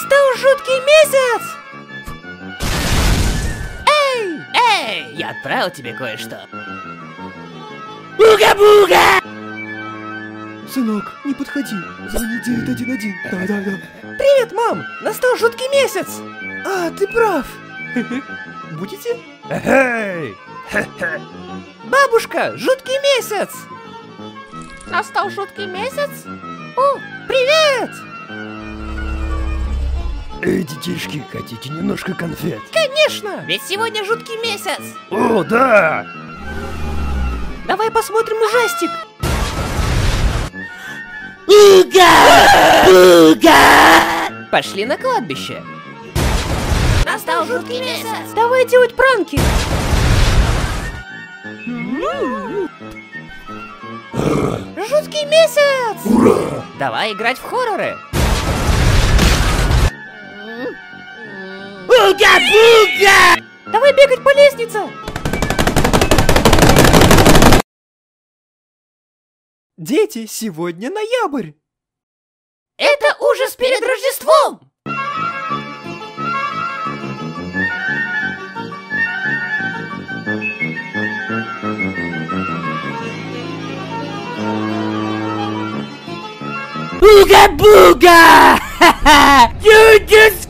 Настал жуткий месяц! Эй! Эй! Я отправил тебе кое-что. Буга-буга! Сынок, не подходи. Звони 911. Да-да-да. Привет, мам! Настал жуткий месяц! А, ты прав. Будете? Эй! Бабушка, жуткий месяц! Настал жуткий месяц? О, привет! Эй, детишки, хотите немножко конфет? Конечно! Ведь сегодня жуткий месяц. О, да! Давай посмотрим ужастик! Пошли на кладбище. Настал жуткий месяц. Давай делать пранки! Жуткий месяц! Давай играть в хорроры. Давай бегать по лестнице! Дети, сегодня ноябрь. Это ужас перед Рождеством. Буга-буга! you just